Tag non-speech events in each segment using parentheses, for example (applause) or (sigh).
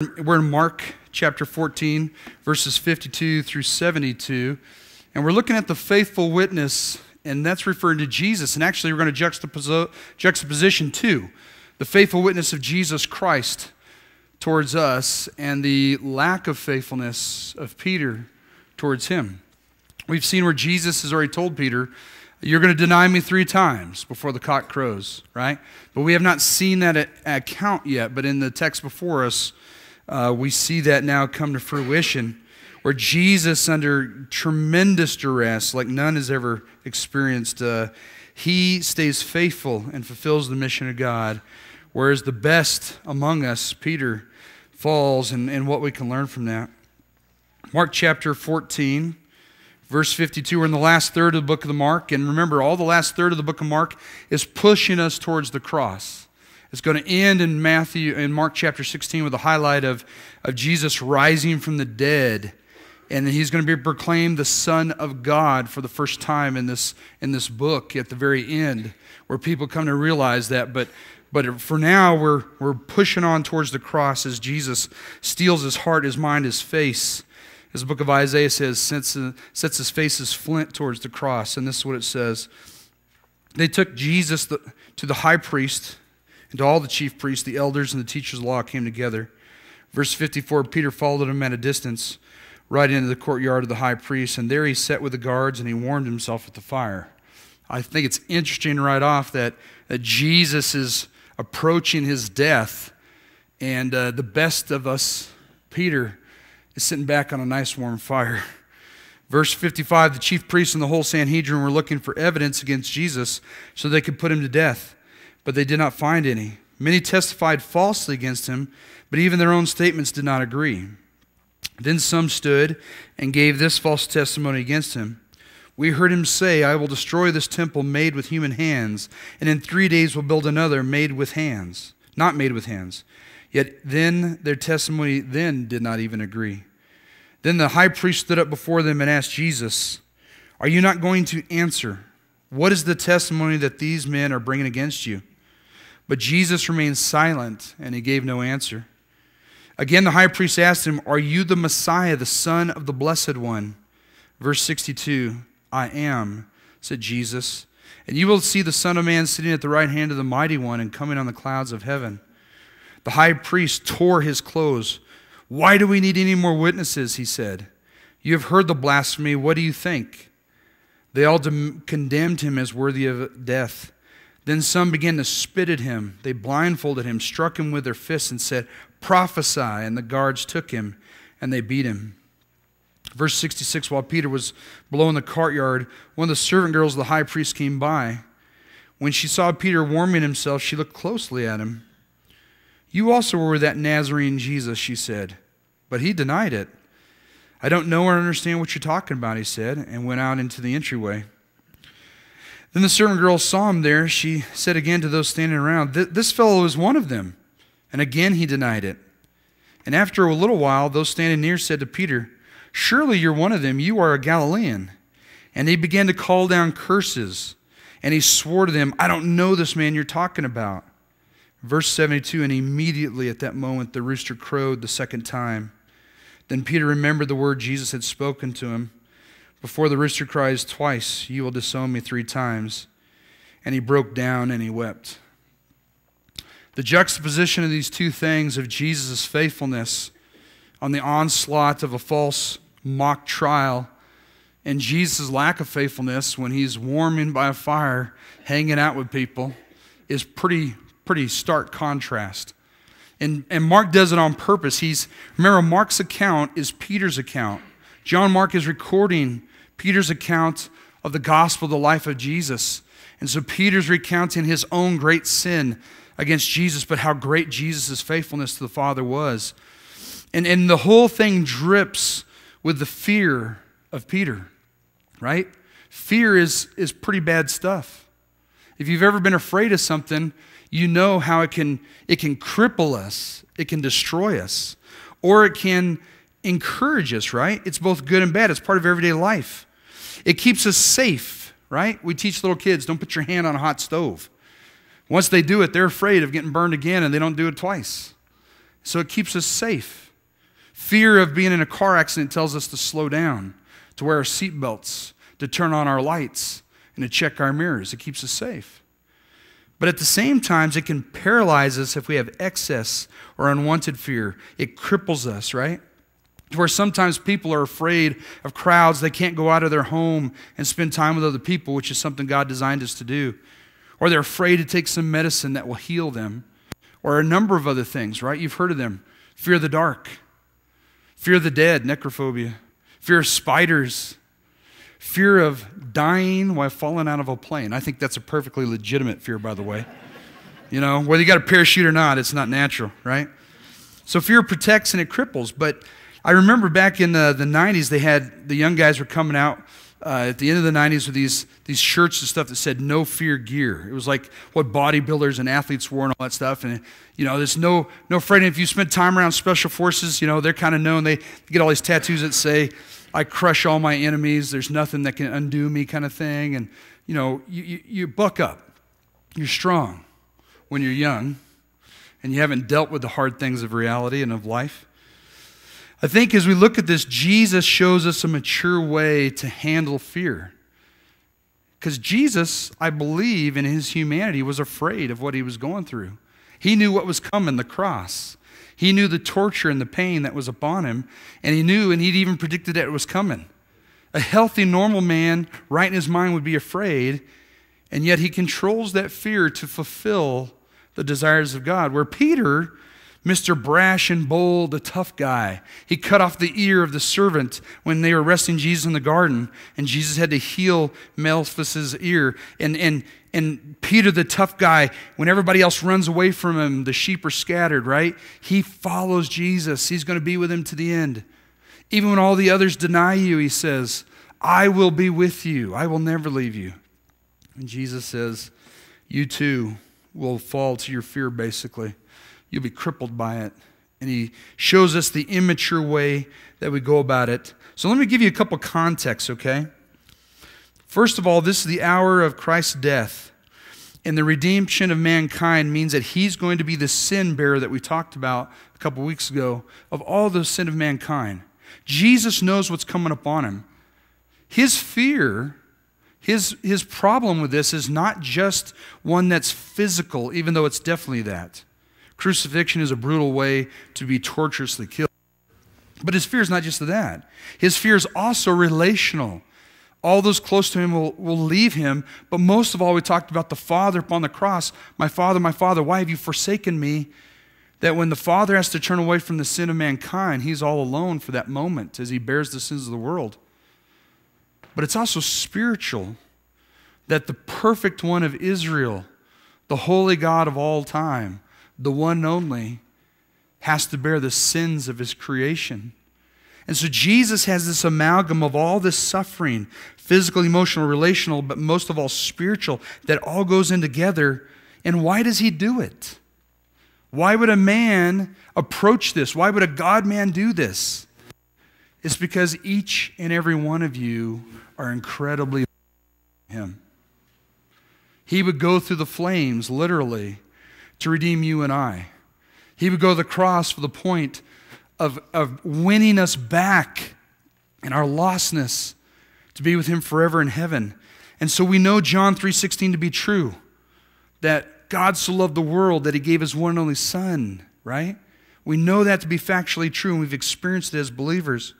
We're in Mark chapter 14, verses 52 through 72, and we're looking at the faithful witness, and that's referring to Jesus. And actually, we're going to juxtapose, juxtaposition two the faithful witness of Jesus Christ towards us and the lack of faithfulness of Peter towards him. We've seen where Jesus has already told Peter, You're going to deny me three times before the cock crows, right? But we have not seen that account yet. But in the text before us, uh, we see that now come to fruition where Jesus, under tremendous duress, like none has ever experienced, uh, he stays faithful and fulfills the mission of God, whereas the best among us, Peter, falls, and, and what we can learn from that. Mark chapter 14, verse 52. We're in the last third of the book of the Mark, and remember, all the last third of the book of Mark is pushing us towards the cross. It's going to end in Matthew in Mark chapter 16 with a highlight of, of Jesus rising from the dead. And he's going to be proclaimed the Son of God for the first time in this, in this book at the very end, where people come to realize that. But, but for now, we're, we're pushing on towards the cross as Jesus steels his heart, his mind, his face. As the book of Isaiah says, sets, sets his face as flint towards the cross. And this is what it says. They took Jesus to the high priest and all the chief priests, the elders, and the teachers of law came together. Verse 54 Peter followed him at a distance, right into the courtyard of the high priest, and there he sat with the guards and he warmed himself at the fire. I think it's interesting right off that, that Jesus is approaching his death, and uh, the best of us, Peter, is sitting back on a nice warm fire. Verse 55 The chief priests and the whole Sanhedrin were looking for evidence against Jesus so they could put him to death but they did not find any. Many testified falsely against him, but even their own statements did not agree. Then some stood and gave this false testimony against him. We heard him say, I will destroy this temple made with human hands, and in three days will build another made with hands, not made with hands. Yet then their testimony then did not even agree. Then the high priest stood up before them and asked Jesus, Are you not going to answer? What is the testimony that these men are bringing against you? But Jesus remained silent, and he gave no answer. Again, the high priest asked him, Are you the Messiah, the Son of the Blessed One? Verse 62 I am, said Jesus. And you will see the Son of Man sitting at the right hand of the Mighty One and coming on the clouds of heaven. The high priest tore his clothes. Why do we need any more witnesses? He said. You have heard the blasphemy. What do you think? They all condemned him as worthy of death. Then some began to spit at him. They blindfolded him, struck him with their fists, and said, Prophesy. And the guards took him and they beat him. Verse 66 While Peter was below in the courtyard, one of the servant girls of the high priest came by. When she saw Peter warming himself, she looked closely at him. You also were that Nazarene Jesus, she said. But he denied it. I don't know or understand what you're talking about, he said, and went out into the entryway. Then the servant girl saw him there. She said again to those standing around, This fellow is one of them. And again he denied it. And after a little while, those standing near said to Peter, Surely you're one of them. You are a Galilean. And he began to call down curses. And he swore to them, I don't know this man you're talking about. Verse 72 And immediately at that moment the rooster crowed the second time. Then Peter remembered the word Jesus had spoken to him before the rooster cries twice, you will disown me three times. And he broke down and he wept. The juxtaposition of these two things of Jesus' faithfulness on the onslaught of a false mock trial and Jesus' lack of faithfulness when he's warming by a fire, hanging out with people, is pretty, pretty stark contrast. And, and Mark does it on purpose. He's remember Mark's account is Peter's account. John Mark is recording Peter's account of the gospel, the life of Jesus. And so Peter's recounting his own great sin against Jesus, but how great Jesus' faithfulness to the Father was. And, and the whole thing drips with the fear of Peter, right? Fear is, is pretty bad stuff. If you've ever been afraid of something, you know how it can, it can cripple us, it can destroy us, or it can encourage us, right? It's both good and bad, it's part of everyday life. It keeps us safe, right? We teach little kids don't put your hand on a hot stove. Once they do it, they're afraid of getting burned again and they don't do it twice. So it keeps us safe. Fear of being in a car accident tells us to slow down, to wear our seatbelts, to turn on our lights, and to check our mirrors. It keeps us safe. But at the same time, it can paralyze us if we have excess or unwanted fear. It cripples us, right? To where sometimes people are afraid of crowds. They can't go out of their home and spend time with other people, which is something God designed us to do. Or they're afraid to take some medicine that will heal them. Or a number of other things, right? You've heard of them fear of the dark, fear of the dead, necrophobia, fear of spiders, fear of dying while falling out of a plane. I think that's a perfectly legitimate fear, by the way. You know, whether you got a parachute or not, it's not natural, right? So fear protects and it cripples. But I remember back in the, the 90s, they had the young guys were coming out uh, at the end of the 90s with these, these shirts and stuff that said no fear gear. It was like what bodybuilders and athletes wore and all that stuff. And, you know, there's no, no afraid. if you spend time around special forces, you know, they're kind of known. They get all these tattoos that say, I crush all my enemies. There's nothing that can undo me, kind of thing. And, you know, you, you, you buck up. You're strong when you're young and you haven't dealt with the hard things of reality and of life. I think as we look at this, Jesus shows us a mature way to handle fear. Because Jesus, I believe, in his humanity, was afraid of what he was going through. He knew what was coming the cross. He knew the torture and the pain that was upon him, and he knew and he'd even predicted that it was coming. A healthy, normal man, right in his mind, would be afraid, and yet he controls that fear to fulfill the desires of God. Where Peter, Mr. Brash and bold, the tough guy, he cut off the ear of the servant when they were arresting Jesus in the garden, and Jesus had to heal Malchus's ear. And, and and Peter, the tough guy, when everybody else runs away from him, the sheep are scattered, right? He follows Jesus. He's going to be with him to the end. Even when all the others deny you, he says, I will be with you. I will never leave you. And Jesus says, You too will fall to your fear, basically. You'll be crippled by it. And he shows us the immature way that we go about it. So let me give you a couple contexts, okay? First of all, this is the hour of Christ's death. And the redemption of mankind means that he's going to be the sin bearer that we talked about a couple weeks ago of all the sin of mankind. Jesus knows what's coming upon him. His fear, his, his problem with this is not just one that's physical, even though it's definitely that. Crucifixion is a brutal way to be torturously killed. But his fear is not just that. His fear is also relational. All those close to him will, will leave him. But most of all, we talked about the Father upon the cross. My Father, my Father, why have you forsaken me? That when the Father has to turn away from the sin of mankind, he's all alone for that moment as he bears the sins of the world. But it's also spiritual that the perfect one of Israel, the holy God of all time, the one only, has to bear the sins of his creation. And so Jesus has this amalgam of all this suffering physical, emotional, relational, but most of all spiritual that all goes in together. And why does he do it? Why would a man approach this? Why would a God man do this? It's because each and every one of you are incredibly him. He would go through the flames, literally, to redeem you and I. He would go to the cross for the point of, of winning us back in our lostness to be with him forever in heaven. And so we know John 3:16 to be true that God so loved the world that he gave his one and only son, right? We know that to be factually true and we've experienced it as believers.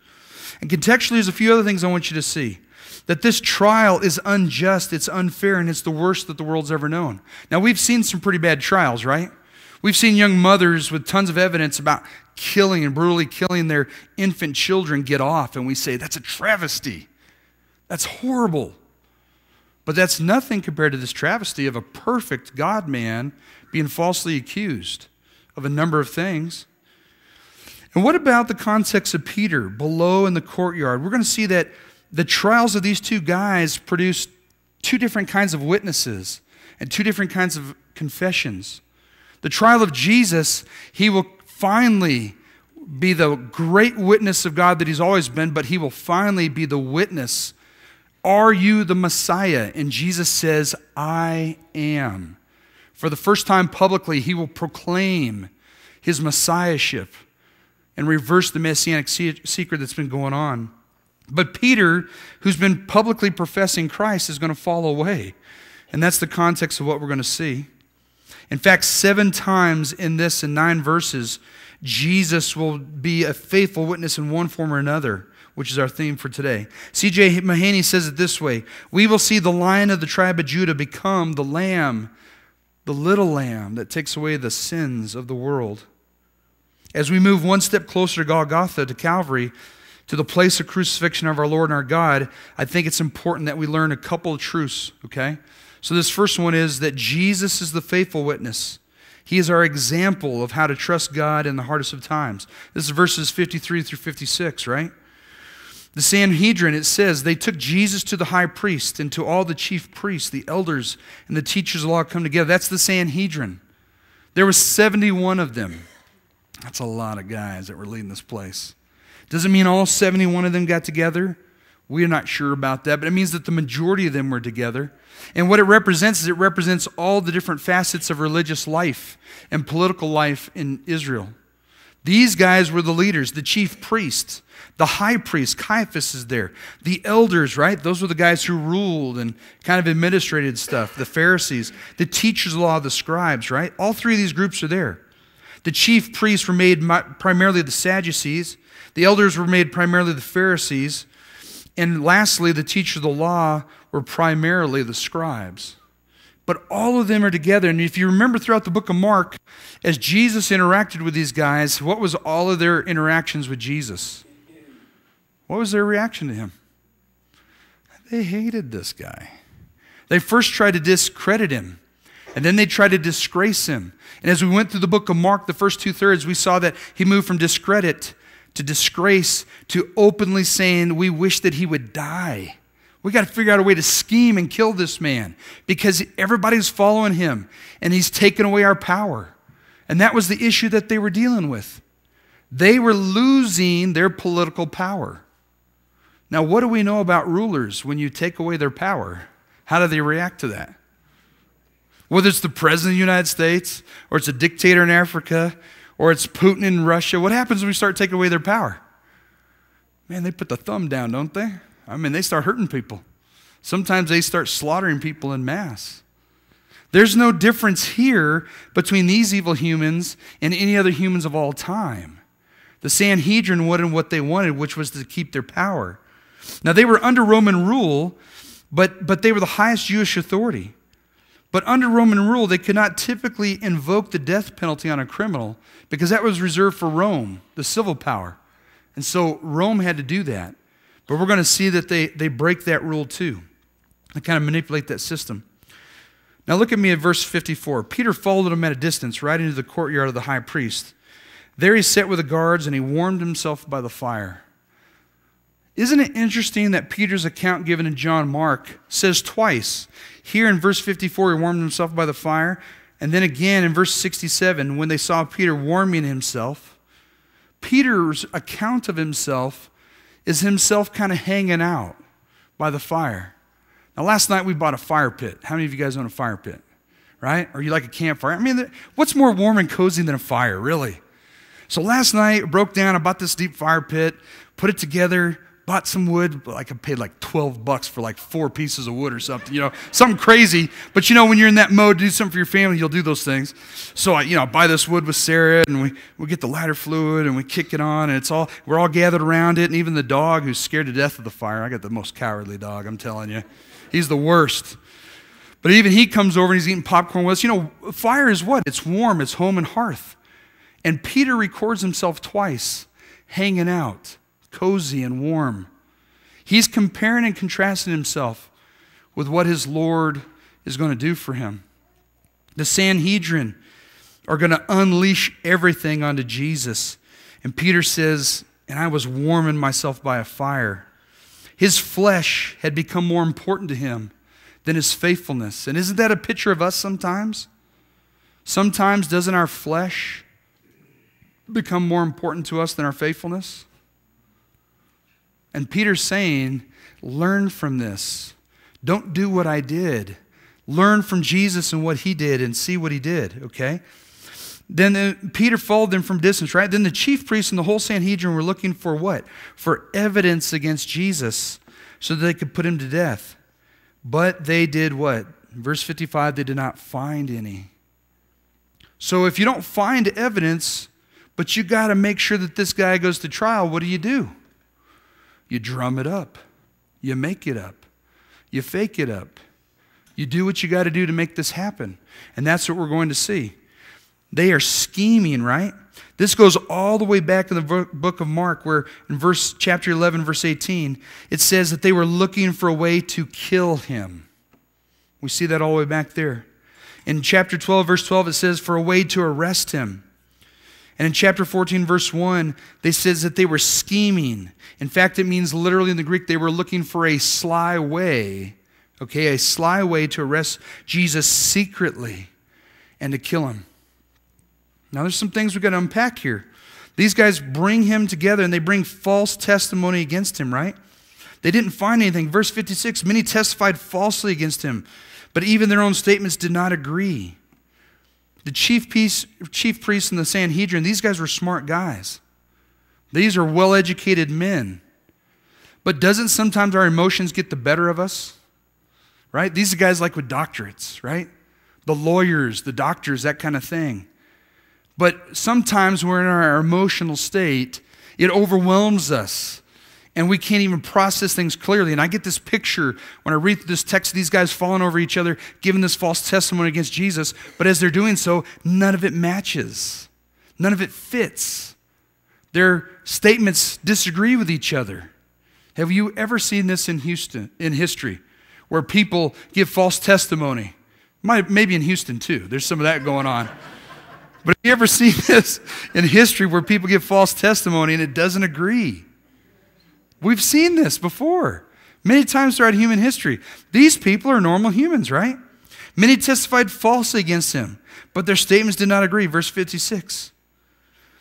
And contextually there's a few other things I want you to see. That this trial is unjust, it's unfair, and it's the worst that the world's ever known. Now, we've seen some pretty bad trials, right? We've seen young mothers with tons of evidence about killing and brutally killing their infant children get off, and we say, that's a travesty. That's horrible. But that's nothing compared to this travesty of a perfect God man being falsely accused of a number of things. And what about the context of Peter below in the courtyard? We're going to see that the trials of these two guys produced two different kinds of witnesses and two different kinds of confessions. The trial of Jesus, he will finally be the great witness of God that he's always been, but he will finally be the witness. Are you the Messiah? And Jesus says, I am. For the first time publicly, he will proclaim his messiahship and reverse the messianic secret that's been going on. But Peter, who's been publicly professing Christ, is going to fall away. And that's the context of what we're going to see. In fact, seven times in this, in nine verses, Jesus will be a faithful witness in one form or another, which is our theme for today. C.J. Mahaney says it this way We will see the lion of the tribe of Judah become the lamb, the little lamb that takes away the sins of the world. As we move one step closer to Golgotha, to Calvary, to the place of crucifixion of our Lord and our God, I think it's important that we learn a couple of truths, okay? So, this first one is that Jesus is the faithful witness. He is our example of how to trust God in the hardest of times. This is verses 53 through 56, right? The Sanhedrin, it says, they took Jesus to the high priest and to all the chief priests, the elders, and the teachers of law come together. That's the Sanhedrin. There were 71 of them. That's a lot of guys that were leading this place. Doesn't mean all 71 of them got together. We're not sure about that, but it means that the majority of them were together. And what it represents is it represents all the different facets of religious life and political life in Israel. These guys were the leaders, the chief priests, the high priest, Caiaphas is there, the elders, right? Those were the guys who ruled and kind of administrated stuff, the Pharisees, the teachers of law, the scribes, right? All three of these groups are there. The chief priests were made primarily the Sadducees, the elders were made primarily the Pharisees, and lastly, the teachers of the law were primarily the scribes. But all of them are together. And if you remember throughout the book of Mark, as Jesus interacted with these guys, what was all of their interactions with Jesus? What was their reaction to him? They hated this guy. They first tried to discredit him, and then they tried to disgrace him. And as we went through the book of Mark, the first two thirds, we saw that he moved from discredit to disgrace to openly saying, We wish that he would die. We got to figure out a way to scheme and kill this man because everybody's following him and he's taken away our power. And that was the issue that they were dealing with. They were losing their political power. Now, what do we know about rulers when you take away their power? How do they react to that? Whether it's the president of the United States, or it's a dictator in Africa, or it's Putin in Russia, what happens when we start taking away their power? Man, they put the thumb down, don't they? I mean, they start hurting people. Sometimes they start slaughtering people in mass. There's no difference here between these evil humans and any other humans of all time. The Sanhedrin wanted what they wanted, which was to keep their power. Now, they were under Roman rule, but, but they were the highest Jewish authority. But under Roman rule, they could not typically invoke the death penalty on a criminal because that was reserved for Rome, the civil power. And so Rome had to do that. But we're going to see that they, they break that rule too. They kind of manipulate that system. Now look at me at verse 54. Peter followed him at a distance, right into the courtyard of the high priest. There he sat with the guards and he warmed himself by the fire. Isn't it interesting that Peter's account given in John Mark says twice? Here in verse 54, he warmed himself by the fire. And then again in verse 67, when they saw Peter warming himself, Peter's account of himself is himself kind of hanging out by the fire. Now, last night we bought a fire pit. How many of you guys own a fire pit? Right? Or you like a campfire? I mean, what's more warm and cozy than a fire, really? So last night, I broke down. I bought this deep fire pit, put it together, bought some wood. Like I paid like 12 bucks for like four pieces of wood or something, you know, something crazy. But you know, when you're in that mode to do something for your family, you'll do those things. So I, you know, I buy this wood with Sarah and we, we get the lighter fluid and we kick it on and it's all, we're all gathered around it. And even the dog who's scared to death of the fire, I got the most cowardly dog, I'm telling you. He's the worst. But even he comes over and he's eating popcorn with us. You know, fire is what? It's warm, it's home and hearth. And Peter records himself twice hanging out cozy and warm. He's comparing and contrasting himself with what his Lord is going to do for him. The Sanhedrin are going to unleash everything onto Jesus. And Peter says, And I was warming myself by a fire. His flesh had become more important to him than his faithfulness. And isn't that a picture of us sometimes? Sometimes doesn't our flesh become more important to us than our faithfulness? And Peter's saying, learn from this. Don't do what I did. Learn from Jesus and what he did and see what he did, okay? Then the, Peter followed them from distance, right? Then the chief priests and the whole Sanhedrin were looking for what? For evidence against Jesus so that they could put him to death. But they did what? Verse 55 they did not find any. So if you don't find evidence, but you got to make sure that this guy goes to trial, what do you do? You drum it up, you make it up, you fake it up. You do what you got to do to make this happen. And that's what we're going to see. They are scheming, right? This goes all the way back in the book of Mark, where in verse chapter 11, verse 18, it says that they were looking for a way to kill him. We see that all the way back there. In chapter 12, verse 12, it says for a way to arrest him. And in chapter 14, verse 1, they says that they were scheming. In fact, it means literally in the Greek, they were looking for a sly way, okay, a sly way to arrest Jesus secretly and to kill him. Now, there's some things we've got to unpack here. These guys bring him together and they bring false testimony against him, right? They didn't find anything. Verse 56 many testified falsely against him, but even their own statements did not agree. The chief, piece, chief priests and the Sanhedrin, these guys were smart guys. These are well educated men. But doesn't sometimes our emotions get the better of us? Right? These are guys like with doctorates, right? The lawyers, the doctors, that kind of thing. But sometimes we're in our emotional state, it overwhelms us. And we can't even process things clearly. And I get this picture when I read this text these guys falling over each other, giving this false testimony against Jesus. But as they're doing so, none of it matches, none of it fits. Their statements disagree with each other. Have you ever seen this in Houston, in history, where people give false testimony? Maybe in Houston too. There's some of that going on. (laughs) But have you ever seen (laughs) this in history where people give false testimony and it doesn't agree? We've seen this before many times throughout human history. These people are normal humans, right? Many testified falsely against him, but their statements did not agree. Verse 56.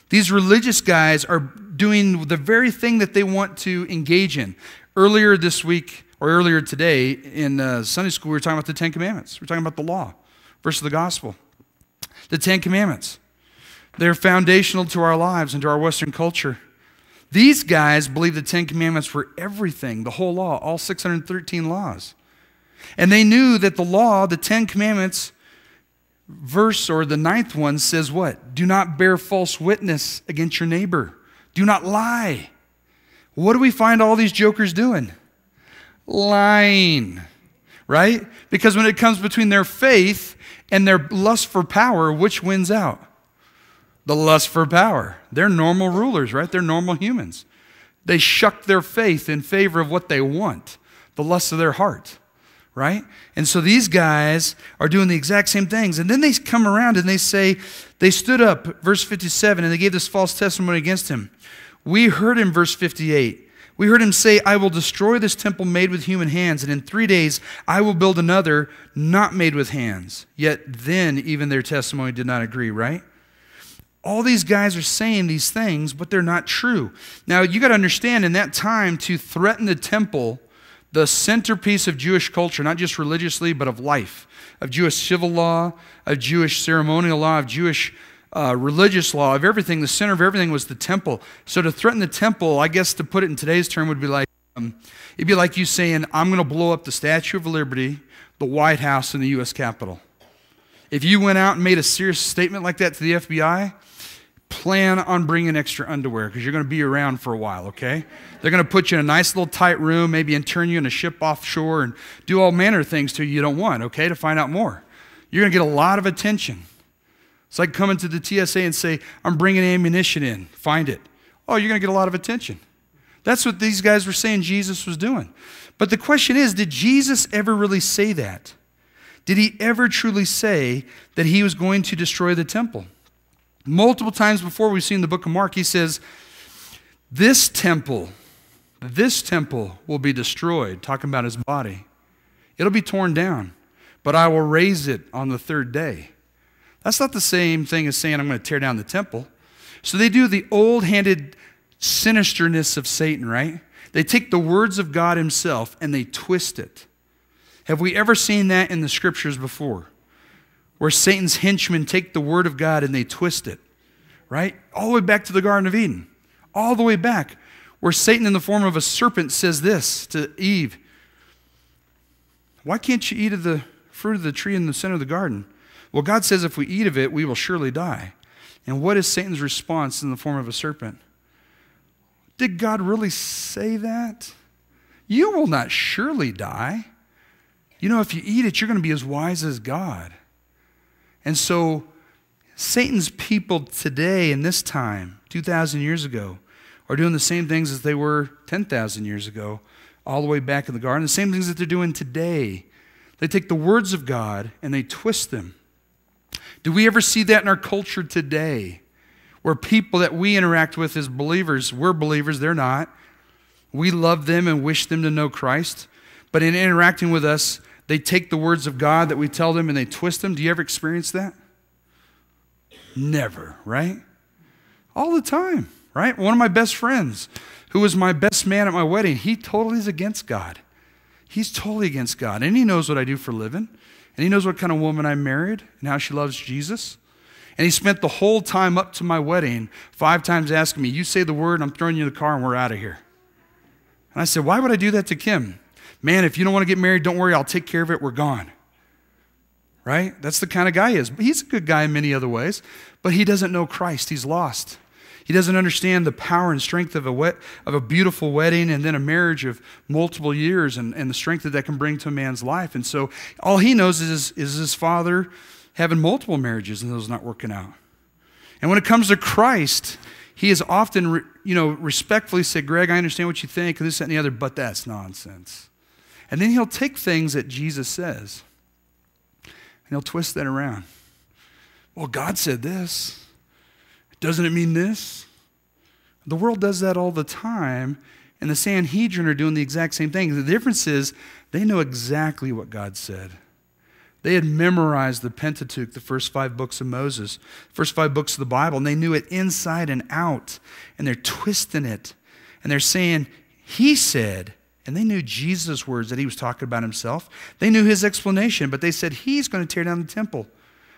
These religious guys are doing the very thing that they want to engage in. Earlier this week, or earlier today in uh, Sunday school, we were talking about the Ten Commandments. We we're talking about the law versus the gospel the Ten Commandments. They're foundational to our lives and to our Western culture. These guys believe the Ten Commandments were everything, the whole law, all 613 laws. And they knew that the law, the Ten Commandments, verse or the ninth one says what? Do not bear false witness against your neighbor. Do not lie. What do we find all these jokers doing? Lying, right? Because when it comes between their faith and their lust for power, which wins out? The lust for power. They're normal rulers, right? They're normal humans. They shuck their faith in favor of what they want, the lust of their heart, right? And so these guys are doing the exact same things. And then they come around and they say, they stood up, verse 57, and they gave this false testimony against him. We heard him, verse 58. We heard him say, I will destroy this temple made with human hands, and in three days I will build another not made with hands. Yet then, even their testimony did not agree, right? All these guys are saying these things, but they're not true. Now, you got to understand, in that time, to threaten the temple, the centerpiece of Jewish culture, not just religiously, but of life, of Jewish civil law, of Jewish ceremonial law, of Jewish uh, religious law, of everything, the center of everything was the temple. So to threaten the temple, I guess to put it in today's term, would be like um, it'd be like you saying, "I'm going to blow up the Statue of Liberty, the White House, and the U.S. Capitol." If you went out and made a serious statement like that to the FBI, plan on bringing extra underwear because you're going to be around for a while, okay? They're going to put you in a nice little tight room, maybe intern you in a ship offshore and do all manner of things to you you don't want, okay, to find out more. You're going to get a lot of attention. It's like coming to the TSA and say, I'm bringing ammunition in. Find it. Oh, you're going to get a lot of attention. That's what these guys were saying Jesus was doing. But the question is did Jesus ever really say that? Did he ever truly say that he was going to destroy the temple? Multiple times before we've seen the book of Mark, he says, This temple, this temple will be destroyed, talking about his body. It'll be torn down, but I will raise it on the third day. That's not the same thing as saying, I'm going to tear down the temple. So they do the old handed sinisterness of Satan, right? They take the words of God Himself and they twist it. Have we ever seen that in the scriptures before? Where Satan's henchmen take the word of God and they twist it, right? All the way back to the Garden of Eden, all the way back, where Satan, in the form of a serpent, says this to Eve Why can't you eat of the fruit of the tree in the center of the garden? Well, God says if we eat of it, we will surely die. And what is Satan's response in the form of a serpent? Did God really say that? You will not surely die. You know, if you eat it, you're going to be as wise as God. And so, Satan's people today, in this time, 2,000 years ago, are doing the same things as they were 10,000 years ago, all the way back in the garden, the same things that they're doing today. They take the words of God and they twist them. Do we ever see that in our culture today? Where people that we interact with as believers, we're believers, they're not. We love them and wish them to know Christ. But in interacting with us, they take the words of God that we tell them and they twist them. Do you ever experience that? Never, right? All the time, right? One of my best friends, who was my best man at my wedding, he totally is against God. He's totally against God. And he knows what I do for a living. And he knows what kind of woman I married and how she loves Jesus. And he spent the whole time up to my wedding five times asking me, You say the word, I'm throwing you in the car, and we're out of here. And I said, Why would I do that to Kim? Man, if you don't want to get married, don't worry, I'll take care of it. We're gone. Right? That's the kind of guy he is. He's a good guy in many other ways, but he doesn't know Christ. He's lost. He doesn't understand the power and strength of a, wet, of a beautiful wedding and then a marriage of multiple years and, and the strength that that can bring to a man's life. And so all he knows is, is his father having multiple marriages and those not working out. And when it comes to Christ, he has often, you know, respectfully said, Greg, I understand what you think, and this, that, and the other, but that's nonsense. And then he'll take things that Jesus says and he'll twist that around. Well, God said this. Doesn't it mean this? The world does that all the time, and the Sanhedrin are doing the exact same thing. The difference is they know exactly what God said. They had memorized the Pentateuch, the first five books of Moses, first five books of the Bible, and they knew it inside and out. And they're twisting it. And they're saying, He said, and they knew Jesus' words that he was talking about himself. They knew his explanation, but they said he's going to tear down the temple.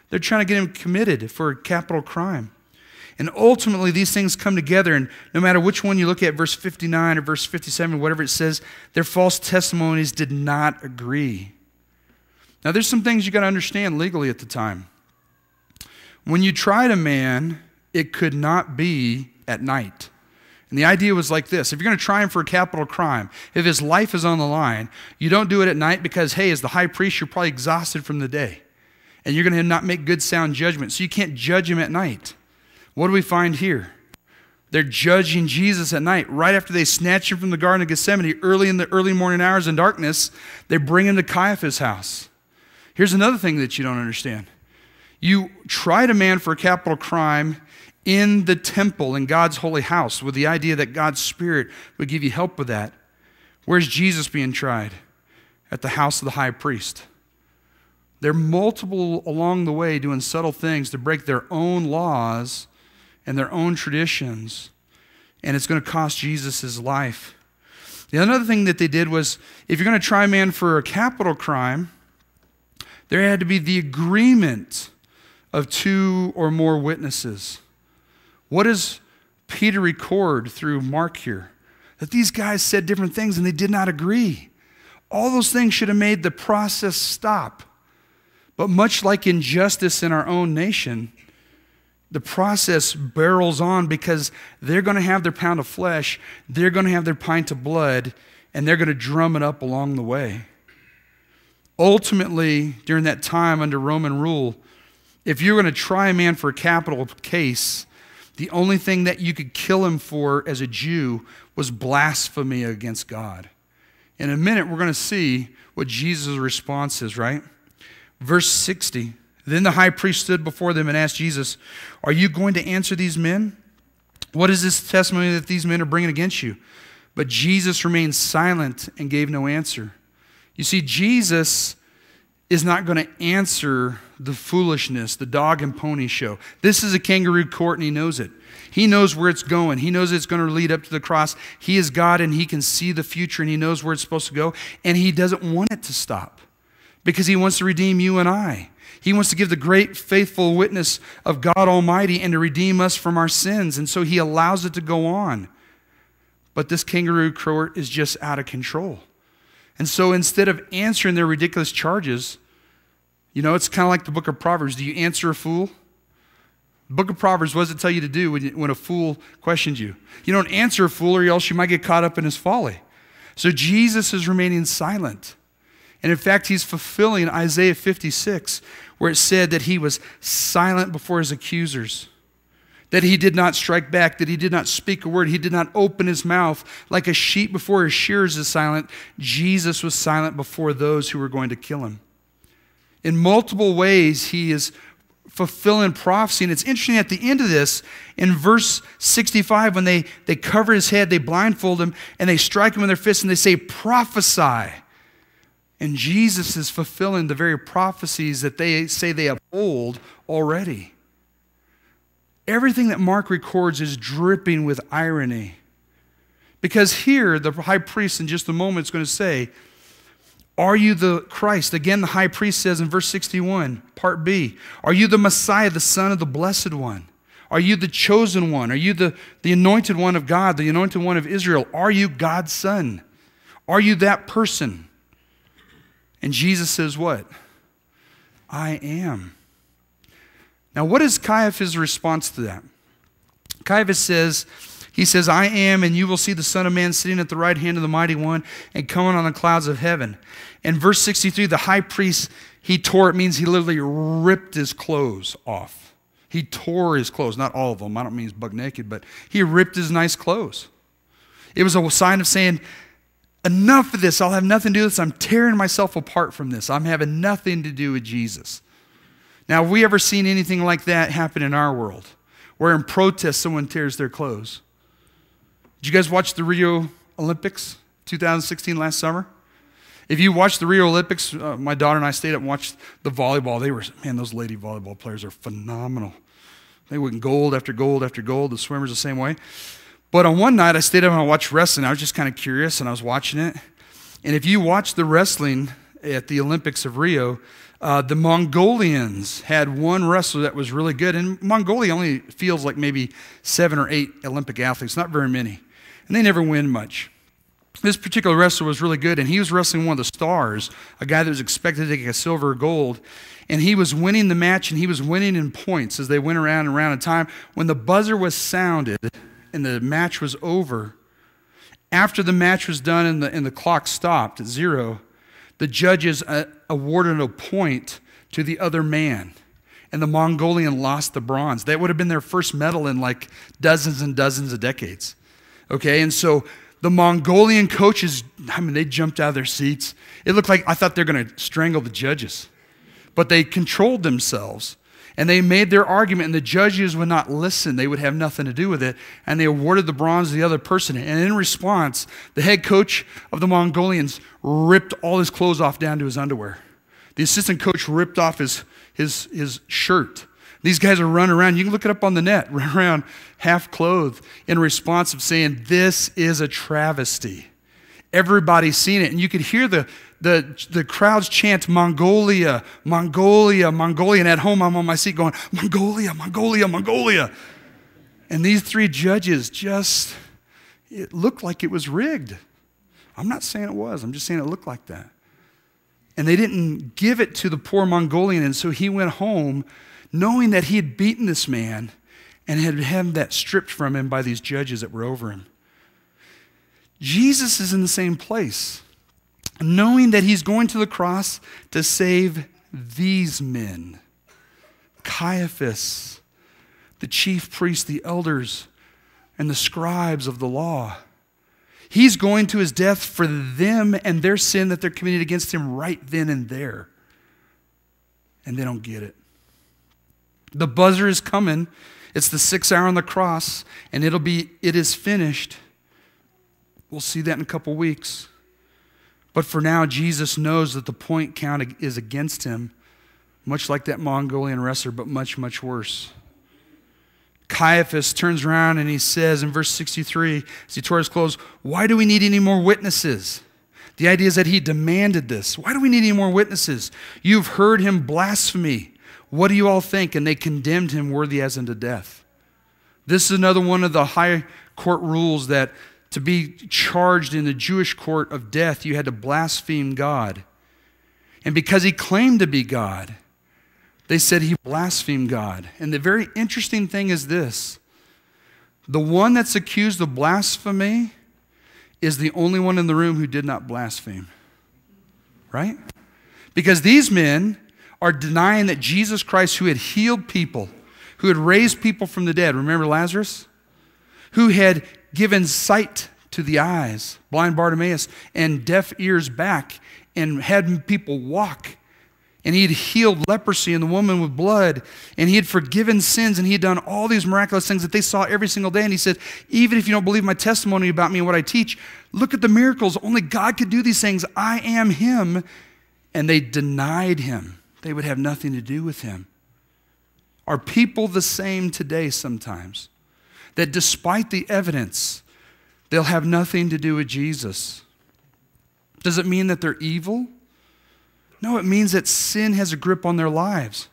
They're trying to get him committed for a capital crime. And ultimately, these things come together, and no matter which one you look at, verse 59 or verse 57, whatever it says, their false testimonies did not agree. Now, there's some things you got to understand legally at the time. When you tried a man, it could not be at night. And the idea was like this if you're going to try him for a capital crime, if his life is on the line, you don't do it at night because, hey, as the high priest, you're probably exhausted from the day. And you're going to not make good sound judgment. So you can't judge him at night. What do we find here? They're judging Jesus at night. Right after they snatch him from the Garden of Gethsemane, early in the early morning hours in darkness, they bring him to Caiaphas' house. Here's another thing that you don't understand. You tried a man for a capital crime in the temple, in God's holy house, with the idea that God's Spirit would give you help with that. Where's Jesus being tried? At the house of the high priest. They're multiple along the way doing subtle things to break their own laws and their own traditions, and it's going to cost Jesus his life. The other thing that they did was if you're going to try a man for a capital crime, there had to be the agreement of two or more witnesses. What does Peter record through Mark here? That these guys said different things and they did not agree. All those things should have made the process stop. But much like injustice in our own nation, the process barrels on because they're going to have their pound of flesh, they're going to have their pint of blood, and they're going to drum it up along the way. Ultimately, during that time under Roman rule, if you're going to try a man for a capital case, the only thing that you could kill him for as a Jew was blasphemy against God. In a minute, we're going to see what Jesus' response is, right? Verse 60 Then the high priest stood before them and asked Jesus, Are you going to answer these men? What is this testimony that these men are bringing against you? But Jesus remained silent and gave no answer. You see, Jesus is not going to answer the foolishness, the dog and pony show. This is a kangaroo court and he knows it. He knows where it's going. He knows it's going to lead up to the cross. He is God and he can see the future and he knows where it's supposed to go. And he doesn't want it to stop because he wants to redeem you and I. He wants to give the great faithful witness of God Almighty and to redeem us from our sins. And so he allows it to go on. But this kangaroo court is just out of control. And so instead of answering their ridiculous charges, you know, it's kind of like the book of Proverbs. Do you answer a fool? The book of Proverbs, what does it tell you to do when, when a fool questions you? You don't answer a fool, or else you might get caught up in his folly. So Jesus is remaining silent. And in fact, he's fulfilling Isaiah 56, where it said that he was silent before his accusers, that he did not strike back, that he did not speak a word, he did not open his mouth. Like a sheep before his shears is silent, Jesus was silent before those who were going to kill him. In multiple ways, he is fulfilling prophecy. And it's interesting at the end of this, in verse 65, when they, they cover his head, they blindfold him, and they strike him with their fists, and they say, Prophesy. And Jesus is fulfilling the very prophecies that they say they uphold already. Everything that Mark records is dripping with irony. Because here, the high priest in just a moment is going to say, Are you the Christ? Again, the high priest says in verse 61, part B, Are you the Messiah, the Son of the Blessed One? Are you the chosen one? Are you the, the anointed one of God, the anointed one of Israel? Are you God's son? Are you that person? And Jesus says, What? I am. Now, what is Caiaphas' response to that? Caiaphas says, He says, I am, and you will see the Son of Man sitting at the right hand of the Mighty One and coming on the clouds of heaven. And verse 63, the high priest, he tore, it means he literally ripped his clothes off. He tore his clothes, not all of them. I don't mean he's bug naked, but he ripped his nice clothes. It was a sign of saying, enough of this. I'll have nothing to do with this. I'm tearing myself apart from this. I'm having nothing to do with Jesus. Now, have we ever seen anything like that happen in our world? Where in protest someone tears their clothes? Did you guys watch the Rio Olympics 2016 last summer? If you watched the Rio Olympics, uh, my daughter and I stayed up and watched the volleyball. They were, man, those lady volleyball players are phenomenal. They went gold after gold after gold. The swimmers the same way. But on one night, I stayed up and I watched wrestling. I was just kind of curious and I was watching it. And if you watch the wrestling at the Olympics of Rio, uh, the Mongolians had one wrestler that was really good. And Mongolia only feels like maybe seven or eight Olympic athletes, not very many. And they never win much. This particular wrestler was really good, and he was wrestling one of the stars, a guy that was expected to a silver or gold. And he was winning the match, and he was winning in points as they went around and around in time. When the buzzer was sounded, and the match was over, after the match was done and the, and the clock stopped at zero, the judges uh, awarded a point to the other man. And the Mongolian lost the bronze. That would have been their first medal in like dozens and dozens of decades. Okay, and so the Mongolian coaches, I mean, they jumped out of their seats. It looked like I thought they were going to strangle the judges, but they controlled themselves and they made their argument, and the judges would not listen. They would have nothing to do with it. And they awarded the bronze to the other person. And in response, the head coach of the Mongolians ripped all his clothes off down to his underwear. The assistant coach ripped off his, his, his shirt. These guys are running around. You can look it up on the net, (laughs) run around half clothed in response of saying, This is a travesty. Everybody's seen it. And you could hear the, the, the crowds chant Mongolia, Mongolia, Mongolia. And at home, I'm on my seat going, Mongolia, Mongolia, Mongolia. And these three judges just, it looked like it was rigged. I'm not saying it was, I'm just saying it looked like that. And they didn't give it to the poor Mongolian. And so he went home knowing that he had beaten this man and had had that stripped from him by these judges that were over him. Jesus is in the same place knowing that he's going to the cross to save these men Caiaphas, the chief priest, the elders, and the scribes of the law. He's going to his death for them and their sin that they're committed against him right then and there. And they don't get it. The buzzer is coming. It's the sixth hour on the cross, and it'll be, it is finished. We'll see that in a couple weeks. But for now, Jesus knows that the point count is against him, much like that Mongolian wrestler, but much, much worse. Caiaphas turns around and he says in verse 63, as he tore his clothes, Why do we need any more witnesses? The idea is that he demanded this. Why do we need any more witnesses? You've heard him blasphemy. What do you all think? And they condemned him worthy as unto death. This is another one of the high court rules that to be charged in the Jewish court of death, you had to blaspheme God. And because he claimed to be God, they said he blasphemed God. And the very interesting thing is this the one that's accused of blasphemy is the only one in the room who did not blaspheme. Right? Because these men are denying that Jesus Christ, who had healed people, who had raised people from the dead, remember Lazarus? Who had given sight to the eyes, blind Bartimaeus, and deaf ears back, and had people walk. And he had healed leprosy and the woman with blood, and he had forgiven sins, and he had done all these miraculous things that they saw every single day. And he said, Even if you don't believe my testimony about me and what I teach, look at the miracles. Only God could do these things. I am him. And they denied him, they would have nothing to do with him. Are people the same today sometimes? That despite the evidence, they'll have nothing to do with Jesus. Does it mean that they're evil? No, it means that sin has a grip on their lives.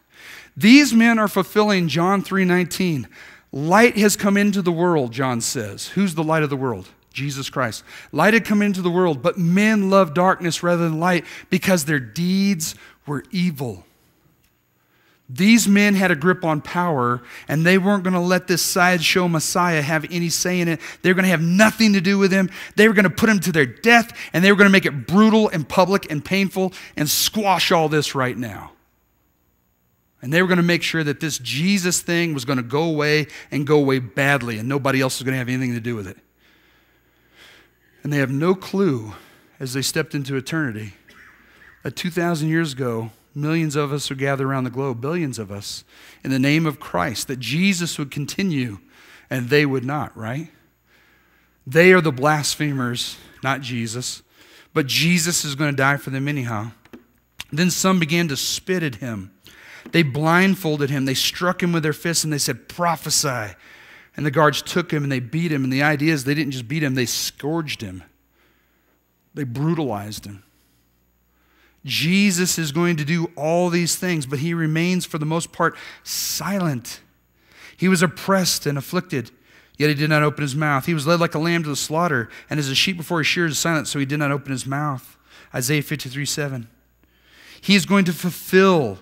These men are fulfilling John 3:19. Light has come into the world, John says. Who's the light of the world? Jesus Christ. Light had come into the world, but men loved darkness rather than light because their deeds were evil. These men had a grip on power, and they weren't going to let this sideshow Messiah have any say in it. They were going to have nothing to do with him. They were going to put him to their death, and they were going to make it brutal and public and painful and squash all this right now. And they were going to make sure that this Jesus thing was going to go away and go away badly, and nobody else was going to have anything to do with it. And they have no clue as they stepped into eternity that 2,000 years ago, Millions of us would gather around the globe, billions of us, in the name of Christ, that Jesus would continue and they would not, right? They are the blasphemers, not Jesus. But Jesus is going to die for them anyhow. Then some began to spit at him. They blindfolded him. They struck him with their fists and they said, Prophesy. And the guards took him and they beat him. And the idea is they didn't just beat him, they scourged him, they brutalized him. Jesus is going to do all these things, but he remains, for the most part, silent. He was oppressed and afflicted, yet he did not open his mouth. He was led like a lamb to the slaughter, and as a sheep before his shears is silent, so he did not open his mouth. Isaiah 53 7. He is going to fulfill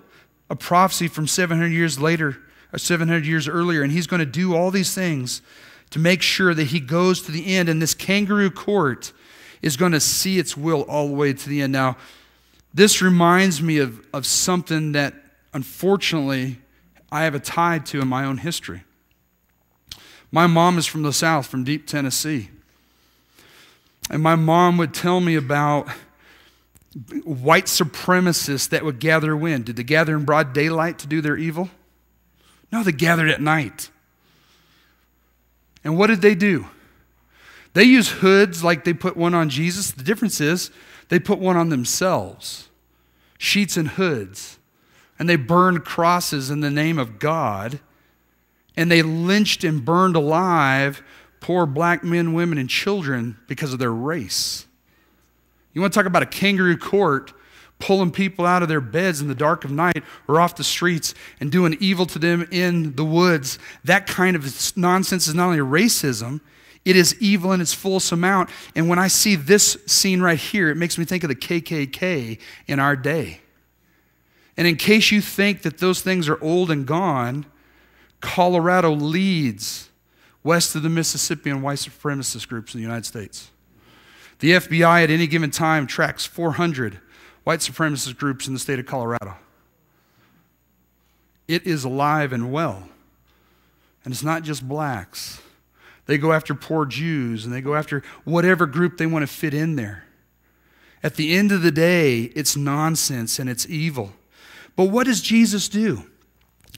a prophecy from 700 years later, or 700 years earlier, and he's going to do all these things to make sure that he goes to the end, and this kangaroo court is going to see its will all the way to the end. Now, this reminds me of, of something that unfortunately I have a tie to in my own history. My mom is from the South, from deep Tennessee. And my mom would tell me about white supremacists that would gather when? Did they gather in broad daylight to do their evil? No, they gathered at night. And what did they do? They use hoods like they put one on Jesus. The difference is they put one on themselves sheets and hoods. And they burned crosses in the name of God. And they lynched and burned alive poor black men, women, and children because of their race. You want to talk about a kangaroo court pulling people out of their beds in the dark of night or off the streets and doing evil to them in the woods? That kind of nonsense is not only racism, it is evil in its fullest amount. And when I see this scene right here, it makes me think of the KKK in our day. And in case you think that those things are old and gone, Colorado leads west of the Mississippi and white supremacist groups in the United States. The FBI at any given time tracks 400 white supremacist groups in the state of Colorado. It is alive and well. And it's not just blacks. They go after poor Jews and they go after whatever group they want to fit in there. At the end of the day, it's nonsense and it's evil. But what does Jesus do?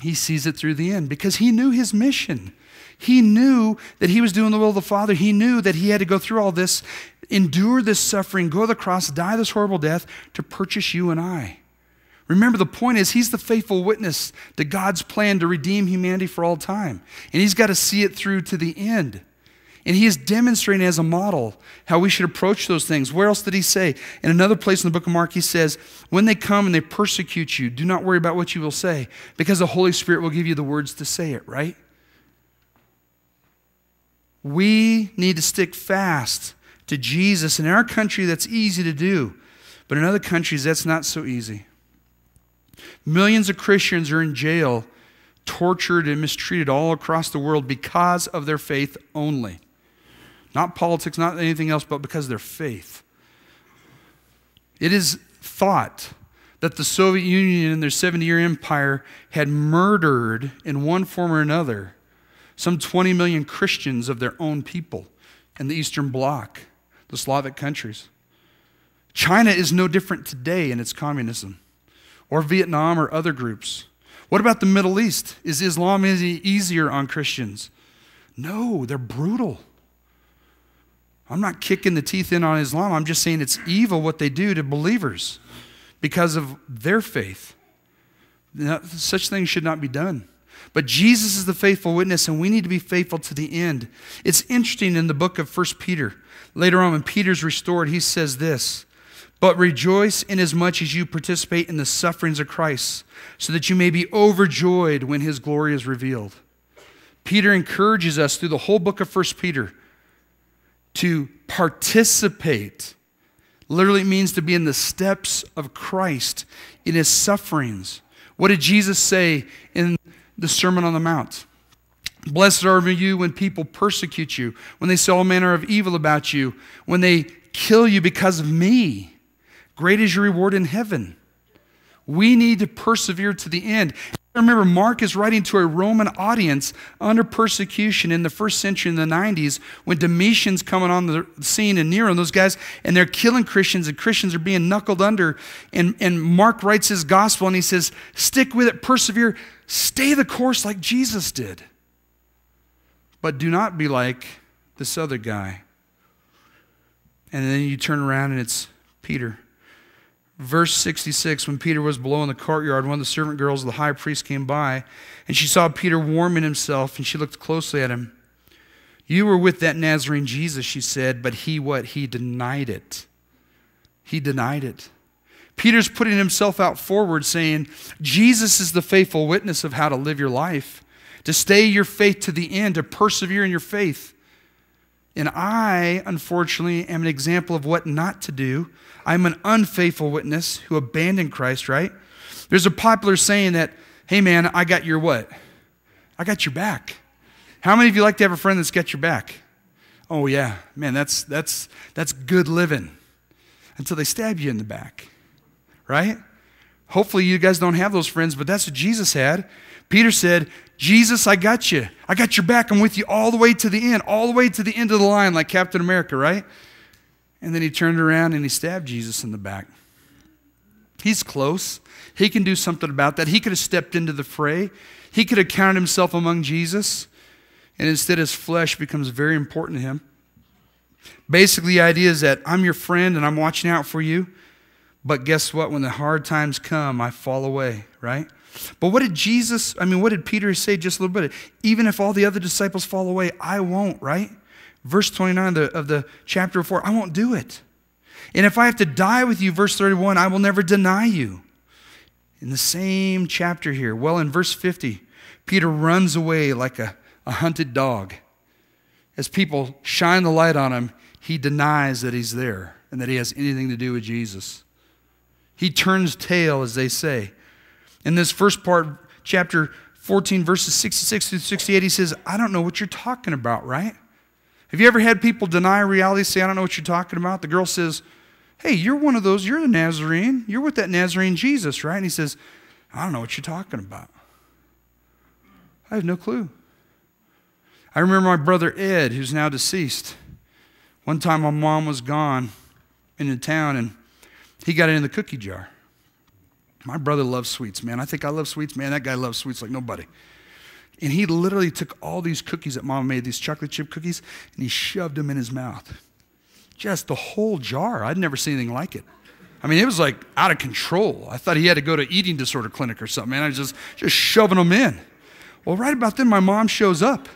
He sees it through the end because he knew his mission. He knew that he was doing the will of the Father. He knew that he had to go through all this, endure this suffering, go to the cross, die this horrible death to purchase you and I. Remember, the point is, he's the faithful witness to God's plan to redeem humanity for all time. And he's got to see it through to the end. And he is demonstrating as a model how we should approach those things. Where else did he say? In another place in the book of Mark, he says, When they come and they persecute you, do not worry about what you will say, because the Holy Spirit will give you the words to say it, right? We need to stick fast to Jesus. In our country, that's easy to do, but in other countries, that's not so easy. Millions of Christians are in jail, tortured and mistreated all across the world because of their faith only. Not politics, not anything else, but because of their faith. It is thought that the Soviet Union in their 70 year empire had murdered, in one form or another, some 20 million Christians of their own people in the Eastern Bloc, the Slavic countries. China is no different today in its communism, or Vietnam or other groups. What about the Middle East? Is Islam any easier on Christians? No, they're brutal. I'm not kicking the teeth in on Islam. I'm just saying it's evil what they do to believers because of their faith. Such things should not be done. But Jesus is the faithful witness, and we need to be faithful to the end. It's interesting in the book of 1 Peter. Later on, when Peter's restored, he says this But rejoice inasmuch as you participate in the sufferings of Christ, so that you may be overjoyed when his glory is revealed. Peter encourages us through the whole book of 1 Peter to participate literally means to be in the steps of Christ in his sufferings. What did Jesus say in the Sermon on the Mount? Blessed are you when people persecute you, when they say all manner of evil about you, when they kill you because of me. Great is your reward in heaven. We need to persevere to the end. Remember, Mark is writing to a Roman audience under persecution in the first century in the 90s when Domitian's coming on the scene and Nero and those guys, and they're killing Christians, and Christians are being knuckled under. And, and Mark writes his gospel and he says, Stick with it, persevere, stay the course like Jesus did. But do not be like this other guy. And then you turn around and it's Peter. Verse 66 When Peter was below in the courtyard, one of the servant girls of the high priest came by, and she saw Peter warming himself, and she looked closely at him. You were with that Nazarene Jesus, she said, but he what? He denied it. He denied it. Peter's putting himself out forward, saying, Jesus is the faithful witness of how to live your life, to stay your faith to the end, to persevere in your faith. And I, unfortunately, am an example of what not to do. I'm an unfaithful witness who abandoned Christ, right? There's a popular saying that, hey man, I got your what? I got your back. How many of you like to have a friend that's got your back? Oh yeah, man, that's that's that's good living. Until they stab you in the back. Right? Hopefully you guys don't have those friends, but that's what Jesus had. Peter said, Jesus, I got you. I got your back. I'm with you all the way to the end, all the way to the end of the line, like Captain America, right? And then he turned around and he stabbed Jesus in the back. He's close. He can do something about that. He could have stepped into the fray, he could have counted himself among Jesus. And instead, his flesh becomes very important to him. Basically, the idea is that I'm your friend and I'm watching out for you. But guess what? When the hard times come, I fall away, right? But what did Jesus, I mean, what did Peter say just a little bit? Even if all the other disciples fall away, I won't, right? Verse 29 of the, of the chapter 4, I won't do it. And if I have to die with you, verse 31, I will never deny you. In the same chapter here, well, in verse 50, Peter runs away like a, a hunted dog. As people shine the light on him, he denies that he's there and that he has anything to do with Jesus. He turns tail, as they say. In this first part, chapter 14, verses 66 through 68, he says, I don't know what you're talking about, right? Have you ever had people deny reality, say, I don't know what you're talking about? The girl says, Hey, you're one of those, you're the Nazarene. You're with that Nazarene Jesus, right? And he says, I don't know what you're talking about. I have no clue. I remember my brother Ed, who's now deceased. One time my mom was gone in the town and he got it in the cookie jar. My brother loves sweets, man. I think I love sweets, man. That guy loves sweets like nobody. And he literally took all these cookies that mom made, these chocolate chip cookies, and he shoved them in his mouth. Just the whole jar. I'd never seen anything like it. I mean, it was like out of control. I thought he had to go to eating disorder clinic or something, man. I was just, just shoving them in. Well, right about then, my mom shows up.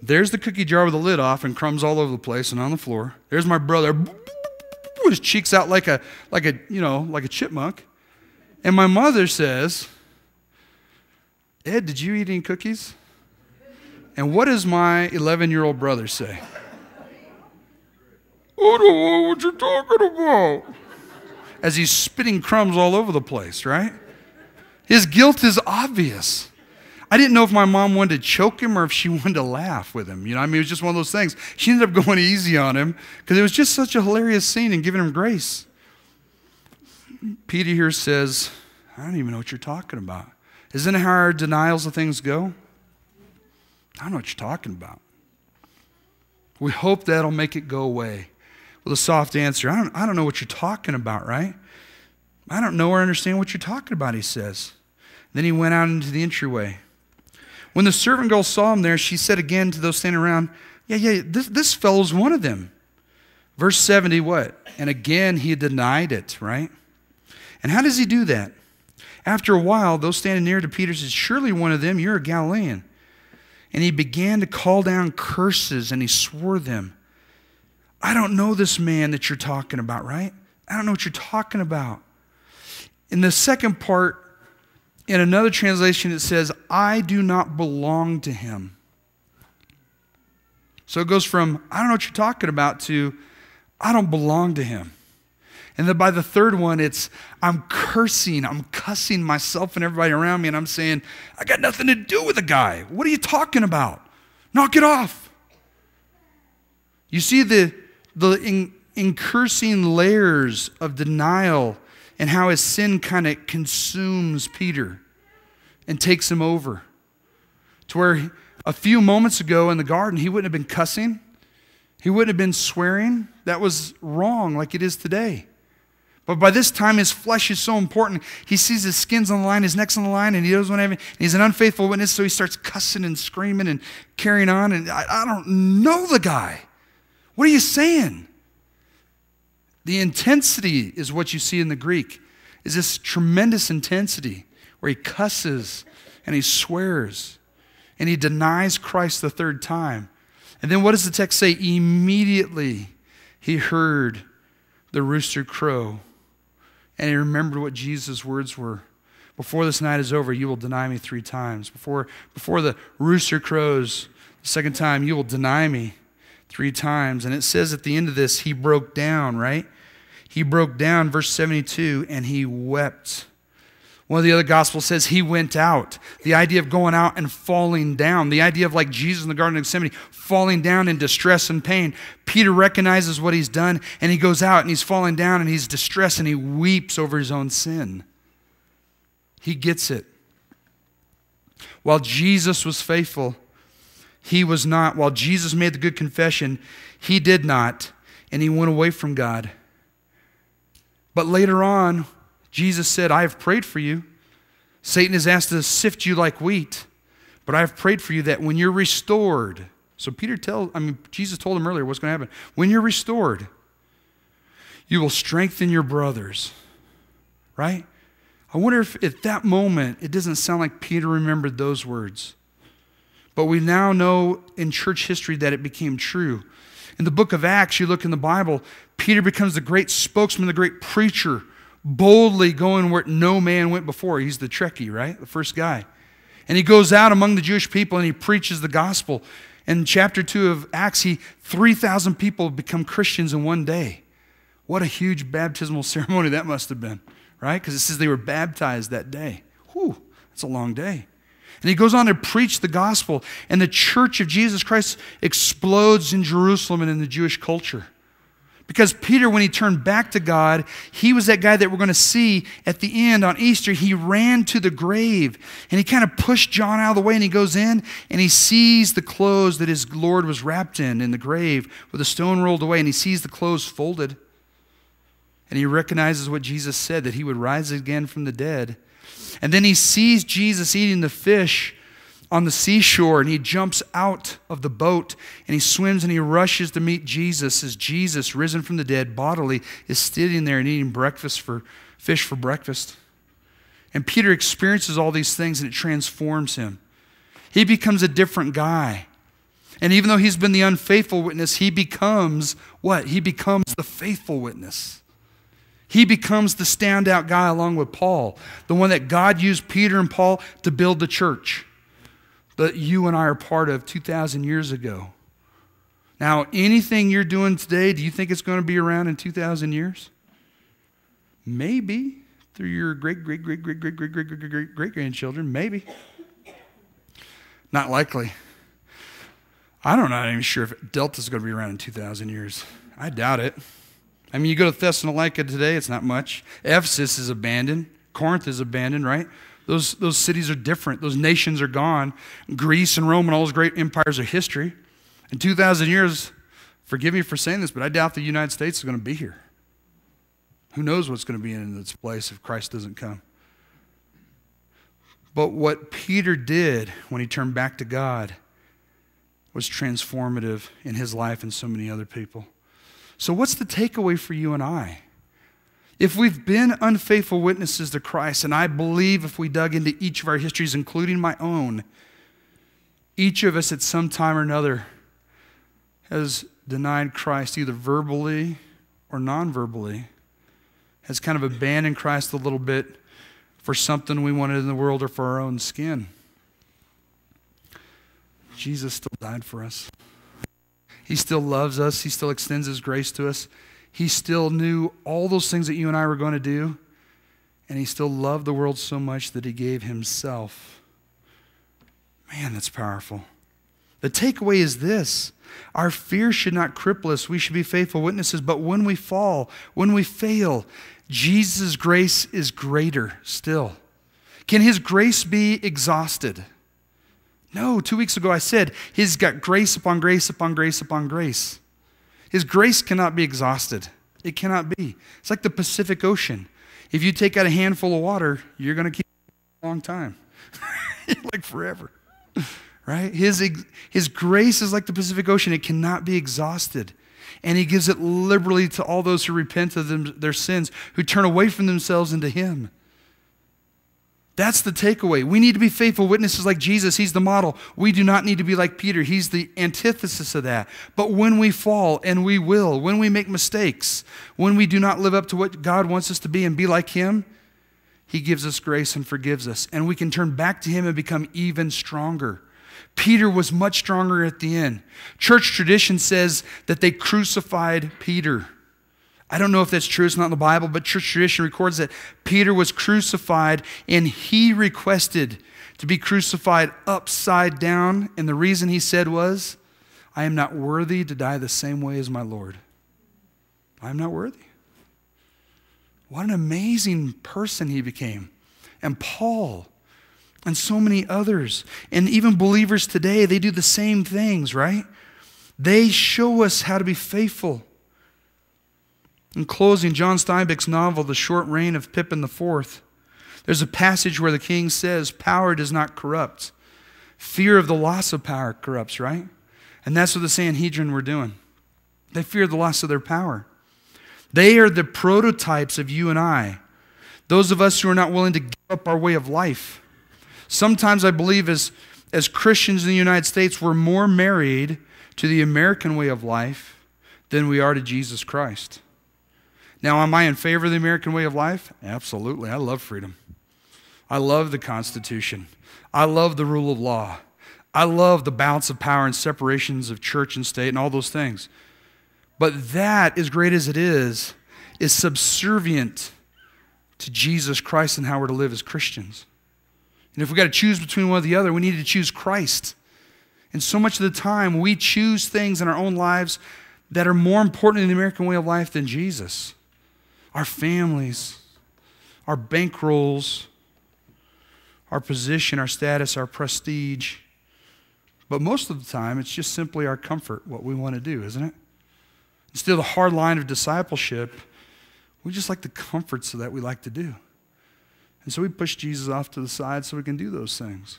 There's the cookie jar with the lid off and crumbs all over the place and on the floor. There's my brother his cheeks out like a like a you know like a chipmunk. And my mother says, Ed, did you eat any cookies? And what does my 11 year old brother say? Oh, I don't know what you're talking about. As he's spitting crumbs all over the place, right? His guilt is obvious. I didn't know if my mom wanted to choke him or if she (laughs) wanted to laugh with him. You know, I mean, it was just one of those things. She ended up going easy on him because it was just such a hilarious scene and giving him grace. Peter here says, I don't even know what you're talking about. Isn't it how our denials of things go? I don't know what you're talking about. We hope that'll make it go away with a soft answer. I don't, I don't know what you're talking about, right? I don't know or understand what you're talking about, he says. Then he went out into the entryway. When the servant girl saw him there, she said again to those standing around, Yeah, yeah, this, this fellow's one of them. Verse 70, what? And again he denied it, right? And how does he do that? After a while, those standing near to Peter said, Surely one of them, you're a Galilean. And he began to call down curses and he swore them. I don't know this man that you're talking about, right? I don't know what you're talking about. In the second part, in another translation, it says, I do not belong to him. So it goes from, I don't know what you're talking about, to, I don't belong to him. And then by the third one, it's, I'm cursing, I'm cussing myself and everybody around me, and I'm saying, I got nothing to do with the guy. What are you talking about? Knock it off. You see the, the in, increasing layers of denial and how his sin kind of consumes Peter and takes him over. To where a few moments ago in the garden, he wouldn't have been cussing, he wouldn't have been swearing. That was wrong, like it is today. But by this time, his flesh is so important. He sees his skin's on the line, his neck's on the line, and he doesn't want to have He's an unfaithful witness, so he starts cussing and screaming and carrying on. And I, I don't know the guy. What are you saying? The intensity is what you see in the Greek, is this tremendous intensity where he cusses and he swears and he denies Christ the third time. And then what does the text say? Immediately he heard the rooster crow and he remembered what Jesus' words were. Before this night is over, you will deny me three times. Before, before the rooster crows the second time, you will deny me three times. And it says at the end of this, he broke down, right? He broke down, verse 72, and he wept. One of the other gospels says he went out. The idea of going out and falling down, the idea of like Jesus in the Garden of Gethsemane falling down in distress and pain. Peter recognizes what he's done and he goes out and he's falling down and he's distressed and he weeps over his own sin. He gets it. While Jesus was faithful, he was not. While Jesus made the good confession, he did not, and he went away from God. But later on, Jesus said, I have prayed for you. Satan is asked to sift you like wheat, but I have prayed for you that when you're restored, so Peter tells, I mean, Jesus told him earlier what's going to happen. When you're restored, you will strengthen your brothers, right? I wonder if at that moment it doesn't sound like Peter remembered those words. But we now know in church history that it became true. In the book of Acts, you look in the Bible, Peter becomes the great spokesman, the great preacher, boldly going where no man went before. He's the Trekkie, right? The first guy. And he goes out among the Jewish people and he preaches the gospel. In chapter 2 of Acts, he 3,000 people become Christians in one day. What a huge baptismal (laughs) ceremony that must have been, right? Because it says they were baptized that day. Whew, that's a long day. And he goes on to preach the gospel, and the church of Jesus Christ explodes in Jerusalem and in the Jewish culture. Because Peter, when he turned back to God, he was that guy that we're going to see at the end on Easter. He ran to the grave and he kind of pushed John out of the way and he goes in and he sees the clothes that his Lord was wrapped in in the grave with a stone rolled away and he sees the clothes folded. And he recognizes what Jesus said that he would rise again from the dead. And then he sees Jesus eating the fish on the seashore and he jumps out of the boat and he swims and he rushes to meet Jesus as Jesus, risen from the dead bodily, is sitting there and eating breakfast for fish for breakfast. And Peter experiences all these things and it transforms him. He becomes a different guy. And even though he's been the unfaithful witness, he becomes what? He becomes the faithful witness. He becomes the standout guy along with Paul, the one that God used Peter and Paul to build the church that you and I are part of 2,000 years ago. Now, anything you're doing today, do you think it's going to be around in 2,000 years? Maybe through your great, great, great, great, great, great, great, great, great, great great grandchildren. Maybe. Not likely. I don't know. I'm not even sure if Delta's going to be around in 2,000 years. I doubt it. I mean, you go to Thessalonica today, it's not much. Ephesus is abandoned. Corinth is abandoned, right? Those, those cities are different. Those nations are gone. Greece and Rome and all those great empires are history. In 2,000 years, forgive me for saying this, but I doubt the United States is going to be here. Who knows what's going to be in its place if Christ doesn't come? But what Peter did when he turned back to God was transformative in his life and so many other people. So, what's the takeaway for you and I? If we've been unfaithful witnesses to Christ, and I believe if we dug into each of our histories, including my own, each of us at some time or another has denied Christ either verbally or non verbally, has kind of abandoned Christ a little bit for something we wanted in the world or for our own skin. Jesus still died for us. He still loves us. He still extends His grace to us. He still knew all those things that you and I were going to do, and he still loved the world so much that he gave himself. Man, that's powerful. The takeaway is this our fear should not cripple us. We should be faithful witnesses, but when we fall, when we fail, Jesus' grace is greater still. Can his grace be exhausted? No, two weeks ago I said he's got grace upon grace upon grace upon grace. His grace cannot be exhausted. It cannot be. It's like the Pacific Ocean. If you take out a handful of water, you're going to keep a long time, (laughs) like forever. Right? His, his grace is like the Pacific Ocean, it cannot be exhausted. And he gives it liberally to all those who repent of them, their sins, who turn away from themselves into him. That's the takeaway. We need to be faithful witnesses like Jesus. He's the model. We do not need to be like Peter. He's the antithesis of that. But when we fall, and we will, when we make mistakes, when we do not live up to what God wants us to be and be like Him, He gives us grace and forgives us. And we can turn back to Him and become even stronger. Peter was much stronger at the end. Church tradition says that they crucified Peter. I don't know if that's true, it's not in the Bible, but church tradition records that Peter was crucified and he requested to be crucified upside down. And the reason he said was, I am not worthy to die the same way as my Lord. I am not worthy. What an amazing person he became. And Paul and so many others, and even believers today, they do the same things, right? They show us how to be faithful in closing, John Steinbeck's novel, The Short Reign of Pippin IV, there's a passage where the king says, Power does not corrupt. Fear of the loss of power corrupts, right? And that's what the Sanhedrin were doing. They feared the loss of their power. They are the prototypes of you and I, those of us who are not willing to give up our way of life. Sometimes I believe as, as Christians in the United States, we're more married to the American way of life than we are to Jesus Christ. Now, am I in favor of the American way of life? Absolutely. I love freedom. I love the Constitution. I love the rule of law. I love the balance of power and separations of church and state and all those things. But that, as great as it is, is subservient to Jesus Christ and how we're to live as Christians. And if we got to choose between one or the other, we need to choose Christ. And so much of the time, we choose things in our own lives that are more important in the American way of life than Jesus our families, our bankrolls, our position, our status, our prestige. But most of the time, it's just simply our comfort, what we want to do, isn't it? Instead of the hard line of discipleship, we just like the comforts that we like to do. And so we push Jesus off to the side so we can do those things.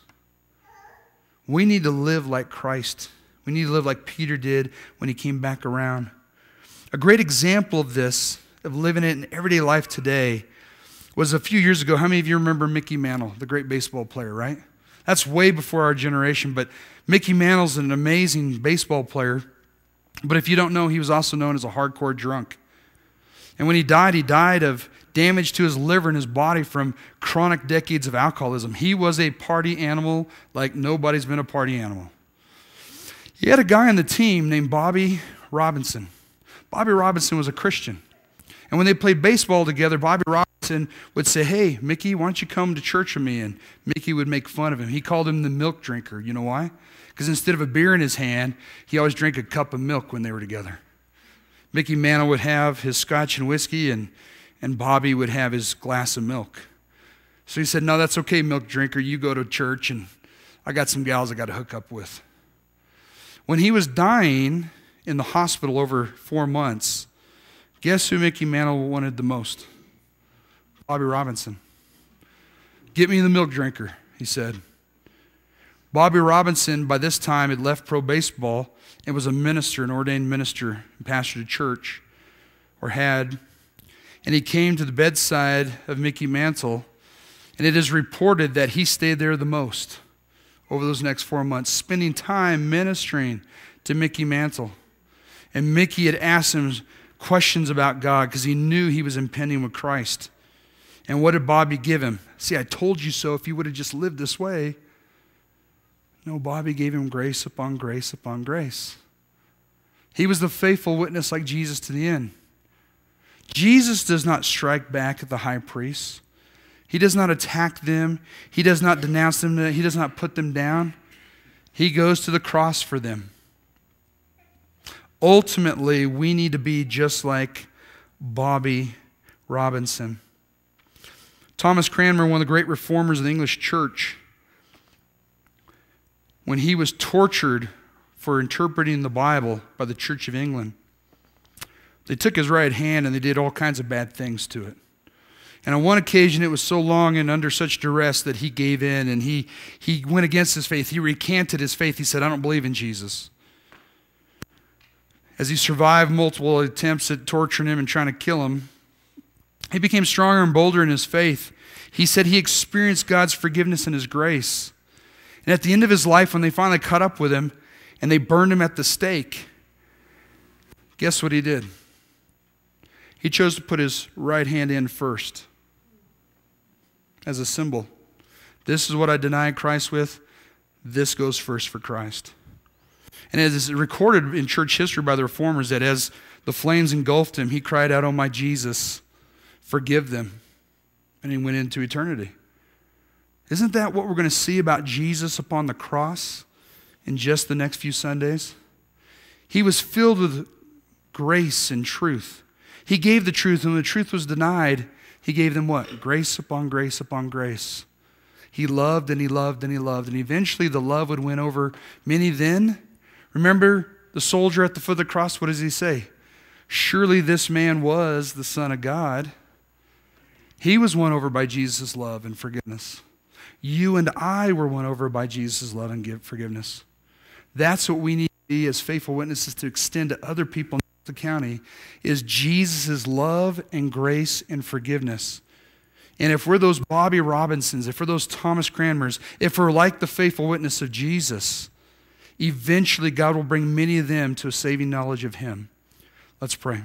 We need to live like Christ. We need to live like Peter did when he came back around. A great example of this of living it in everyday life today was a few years ago. How many of you remember Mickey Mantle, the great baseball player, right? That's way before our generation, but Mickey Mantle's an amazing baseball player, but if you don't know, he was also known as a hardcore drunk. And when he died, he died of damage to his liver and his body from chronic decades of alcoholism. He was a party animal like nobody's been a party animal. He had a guy on the team named Bobby Robinson. Bobby Robinson was a Christian. And when they played baseball together, Bobby Robinson would say, Hey, Mickey, why don't you come to church with me? And Mickey would make fun of him. He called him the milk drinker. You know why? Because instead of a beer in his hand, he always drank a cup of milk when they were together. Mickey Mantle would have his scotch and whiskey, and, and Bobby would have his glass of milk. So he said, No, that's okay, milk drinker. You go to church, and I got some gals I got to hook up with. When he was dying in the hospital over four months, Guess who Mickey Mantle wanted the most? Bobby Robinson. Get me the milk drinker, he said. Bobby Robinson, by this time, had left pro baseball and was a minister, an ordained minister, and pastored a church, or had. And he came to the bedside of Mickey Mantle, and it is reported that he stayed there the most over those next four months, spending time ministering to Mickey Mantle. And Mickey had asked him questions about God because he knew he was impending with Christ. And what did Bobby give him? See, I told you so if you would have just lived this way. No, Bobby gave him grace upon grace upon grace. He was the faithful witness like Jesus to the end. Jesus does not strike back at the high priests. He does not attack them. He does not denounce them. He does not put them down. He goes to the cross for them. Ultimately, we need to be just like Bobby Robinson. Thomas Cranmer, one of the great reformers of the English church, when he was tortured for interpreting the Bible by the Church of England, they took his right hand and they did all kinds of bad things to it. And on one occasion, it was so long and under such duress that he gave in and he, he went against his faith. He recanted his faith. He said, I don't believe in Jesus as he survived multiple attempts at torturing him and trying to kill him, he became stronger and bolder in his faith. He said he experienced God's forgiveness and his grace. And at the end of his life, when they finally caught up with him and they burned him at the stake, guess what he did? He chose to put his right hand in first as a symbol. This is what I deny Christ with. This goes first for Christ. And it is recorded in church history by the reformers that as the flames engulfed him, he cried out, Oh, my Jesus, forgive them. And he went into eternity. Isn't that what we're going to see about Jesus upon the cross in just the next few Sundays? He was filled with grace and truth. He gave the truth, and when the truth was denied, he gave them what? Grace upon grace upon grace. He loved and he loved and he loved, and eventually the love would win over many then Remember the soldier at the foot of the cross? What does he say? Surely this man was the Son of God. He was won over by Jesus' love and forgiveness. You and I were won over by Jesus' love and forgiveness. That's what we need to be as faithful witnesses to extend to other people in the county is Jesus' love and grace and forgiveness. And if we're those Bobby Robinsons, if we're those Thomas Cranmers, if we're like the faithful witness of Jesus, eventually God will bring many of them to a saving knowledge of Him. Let's pray.